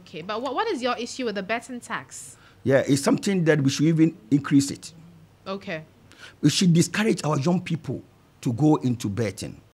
Okay, but what, what is your issue with the betting tax? Yeah, it's something that we should even increase it. Okay. We should discourage our young people to go into betting.